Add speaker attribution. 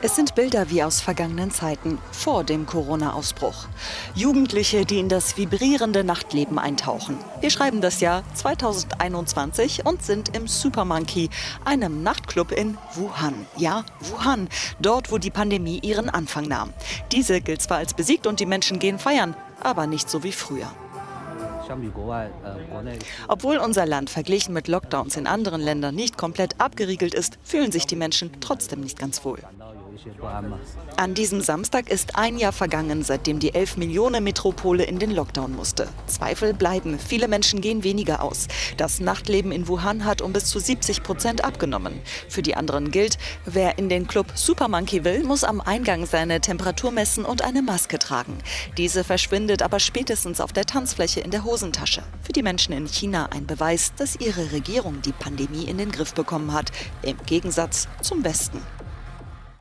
Speaker 1: Es sind Bilder wie aus vergangenen Zeiten, vor dem Corona-Ausbruch. Jugendliche, die in das vibrierende Nachtleben eintauchen. Wir schreiben das Jahr 2021 und sind im Supermonkey, einem Nachtclub in Wuhan. Ja, Wuhan, dort, wo die Pandemie ihren Anfang nahm. Diese gilt zwar als besiegt und die Menschen gehen feiern, aber nicht so wie früher. Obwohl unser Land verglichen mit Lockdowns in anderen Ländern nicht komplett abgeriegelt ist, fühlen sich die Menschen trotzdem nicht ganz wohl. An diesem Samstag ist ein Jahr vergangen, seitdem die 11 Millionen Metropole in den Lockdown musste. Zweifel bleiben. Viele Menschen gehen weniger aus. Das Nachtleben in Wuhan hat um bis zu 70 Prozent abgenommen. Für die anderen gilt, wer in den Club Super Monkey will, muss am Eingang seine Temperatur messen und eine Maske tragen. Diese verschwindet aber spätestens auf der Tanzfläche in der Hosentasche. Für die Menschen in China ein Beweis, dass ihre Regierung die Pandemie in den Griff bekommen hat, im Gegensatz zum Westen.